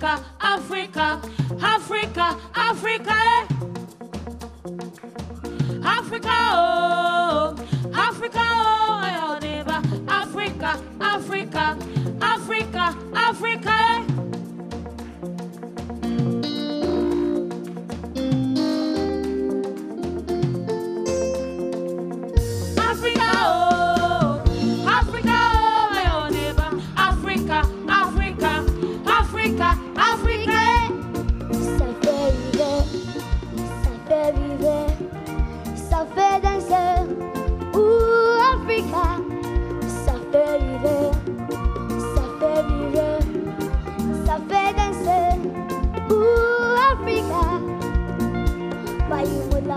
Africa, Africa, Africa, eh. Africa, oh, Africa, oh, neighbor, Africa, Africa, Africa, Africa. eh.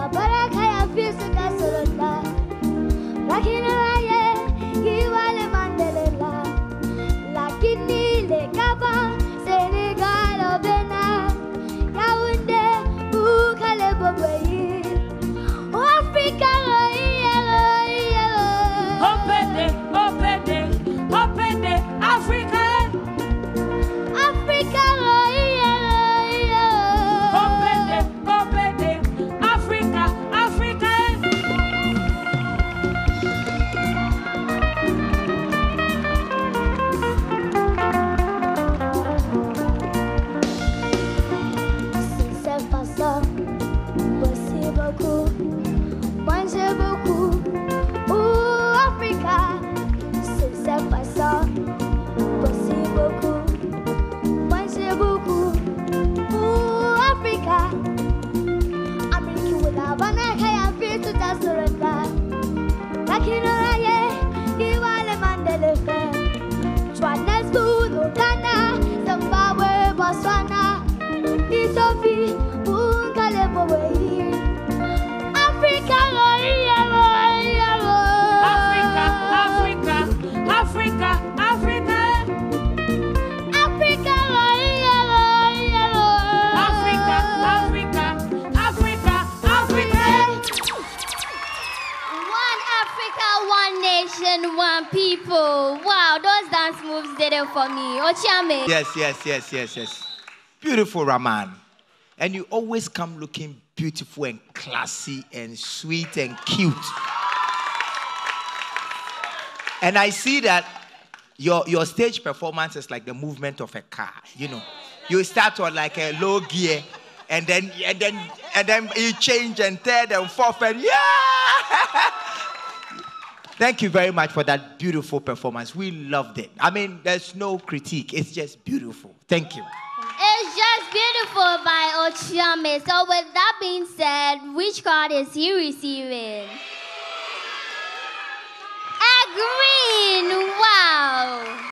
Mayumula Africa, one nation, one people. Wow, those dance moves did it for me. Oh, Ochiame. Yes, yes, yes, yes, yes. Beautiful Raman. And you always come looking beautiful and classy and sweet and cute. And I see that your, your stage performance is like the movement of a car. You know, you start on like a low gear, and then and then and then you change and third and fourth and yeah. Thank you very much for that beautiful performance. We loved it. I mean, there's no critique. It's just beautiful. Thank you. It's just beautiful by Ochiame. So with that being said, which card is he receiving? A green